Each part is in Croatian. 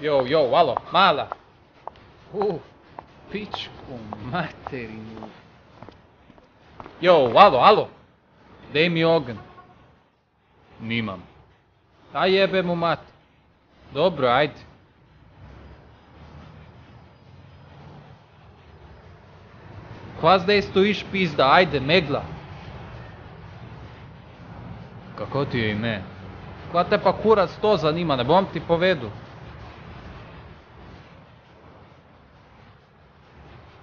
Jo, jo, alo, mala. U, pičku materinu. Jo, alo, alo. Dej mi ogen. Nimam. Da jebe mu mat. Dobro, ajde. Hvaz dej stojiš pizda, ajde, megla. Kako ti je ime? Kva te pa kurac to zanima, ne bom ti povedu.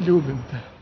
Любим те.